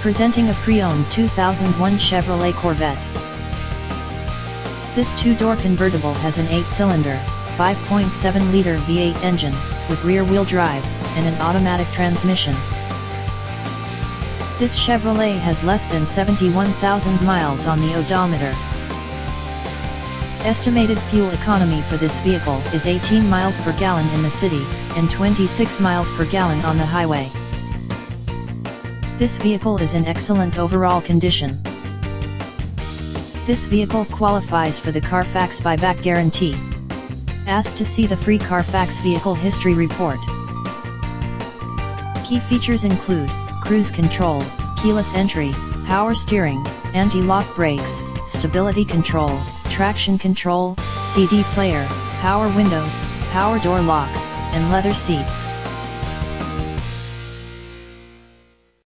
Presenting a pre-owned 2001 Chevrolet Corvette. This two-door convertible has an 8-cylinder, 5.7-liter V8 engine, with rear-wheel drive, and an automatic transmission. This Chevrolet has less than 71,000 miles on the odometer. Estimated fuel economy for this vehicle is 18 miles per gallon in the city, and 26 miles per gallon on the highway. This vehicle is in excellent overall condition. This vehicle qualifies for the Carfax buyback guarantee. Ask to see the free Carfax vehicle history report. Key features include, cruise control, keyless entry, power steering, anti-lock brakes, stability control, traction control, CD player, power windows, power door locks, and leather seats.